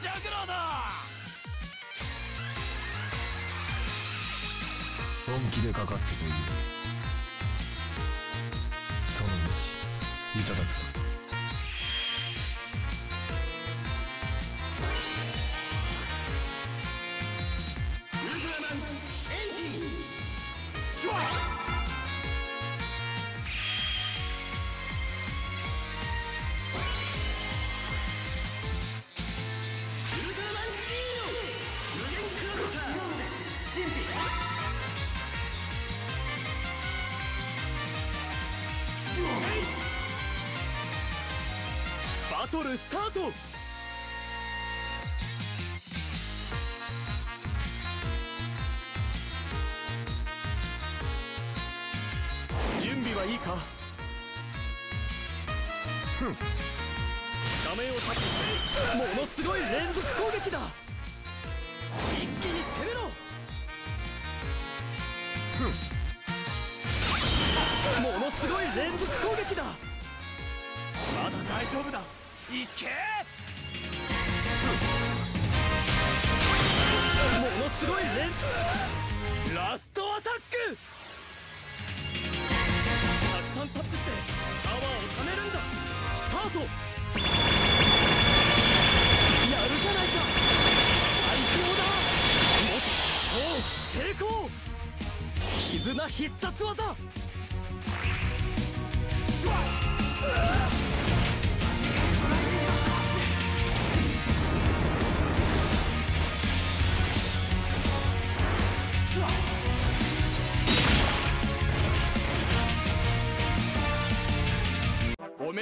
ジャグラーだ。本気でかかってこいその道いただくぞバトルスタート。準備はいいか？ふん。画面をタップしてものすごい連続攻撃だ。一気に攻めろ。ふん。ものすごい連続攻撃だ。まだ大丈夫だ。いけ！ものすごい連ラストアタック！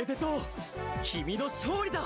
めでとう君の勝利だ。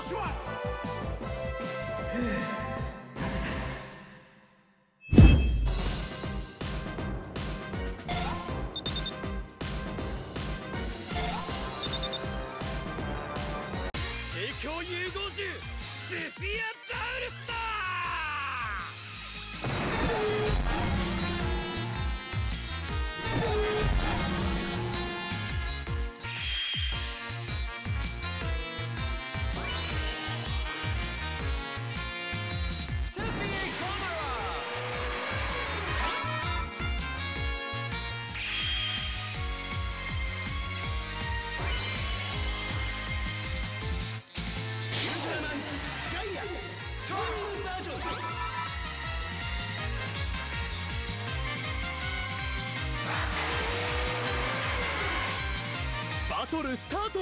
トルスタート。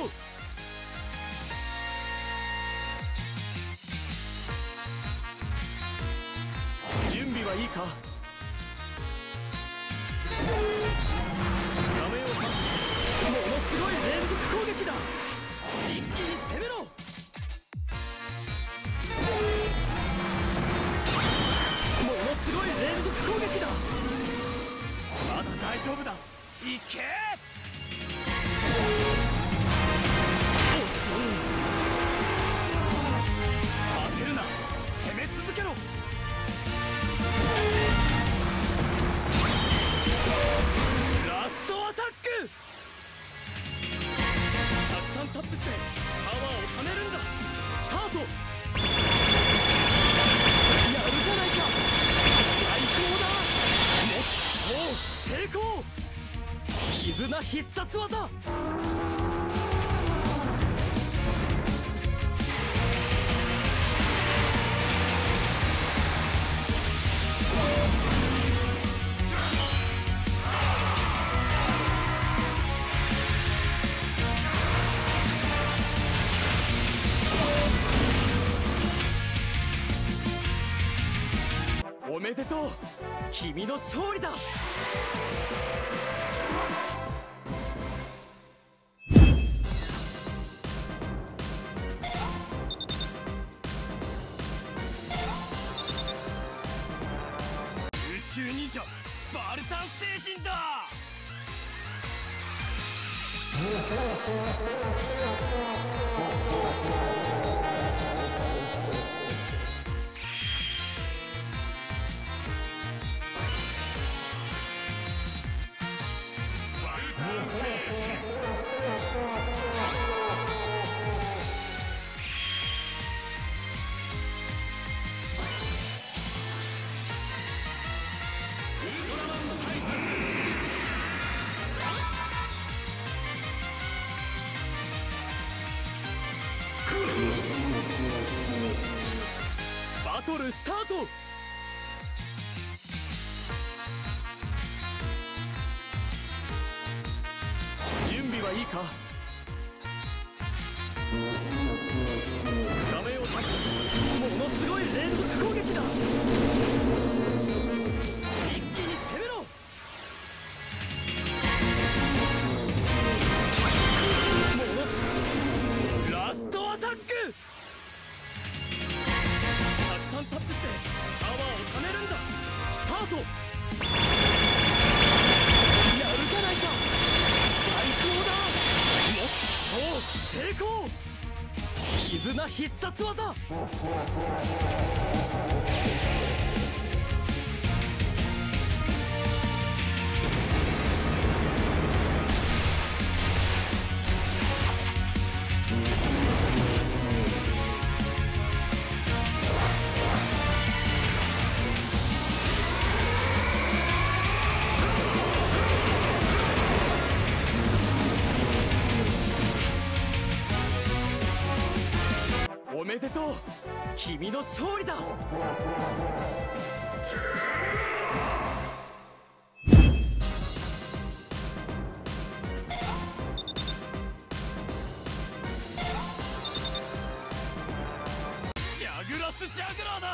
準備はいいか？必殺技。おめでとう。君の勝利だ。いいか？な必殺技君の勝利だ。ジャグラスジャグラーだ。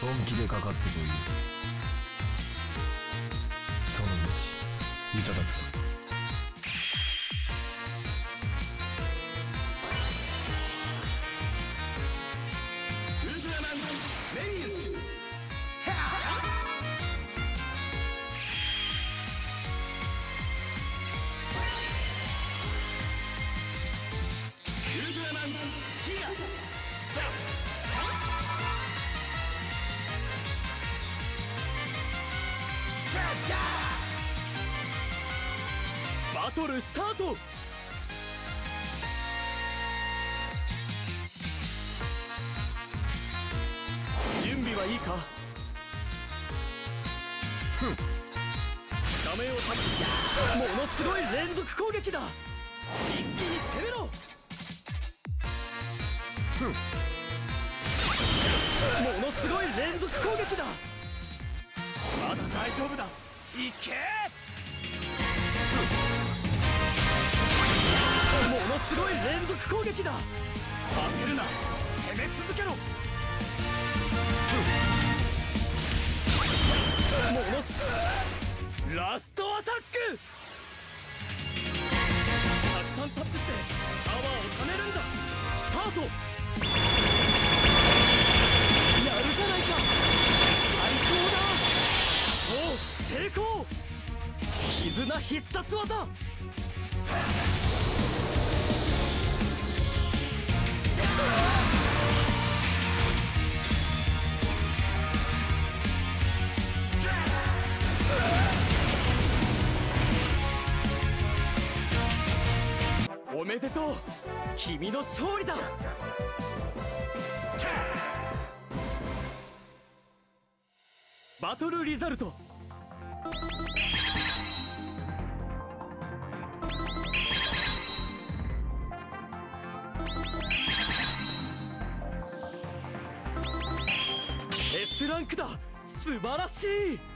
本気でかかってこい。その道いただくさ。トルスタート。準備はいいか？ふん。画面をタッチしてものすごい連続攻撃だ。一気に攻めろ。ふん。ものすごい連続攻撃だ。まだ大丈夫だ。いけのすごい連続攻撃だ。焦るな。攻め続けろ。ものすラストアタック。たくさんタップしてパワーを貯めるんだ。スタート。やるじゃないか。最高だ。そう成功。絆必殺技。君の勝利だ。バトルリザルト。S ランクだ。素晴らしい。